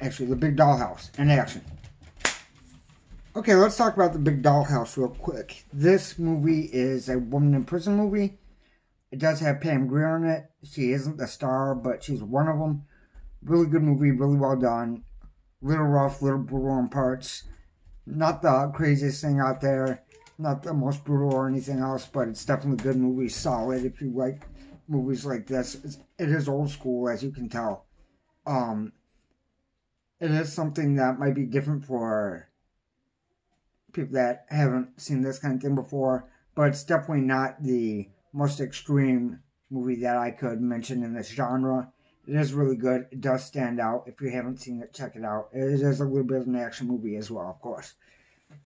actually, The Big Doll House in action. Okay, let's talk about The Big Doll House real quick. This movie is a woman in prison movie. It does have Pam Grier in it. She isn't the star, but she's one of them. Really good movie, really well done. Little rough, little brutal in parts. Not the craziest thing out there. Not the most brutal or anything else, but it's definitely a good movie. Solid if you like movies like this. It's, it is old school, as you can tell. Um, it is something that might be different for people that haven't seen this kind of thing before, but it's definitely not the most extreme movie that I could mention in this genre. It is really good. It does stand out. If you haven't seen it, check it out. It is a little bit of an action movie as well, of course.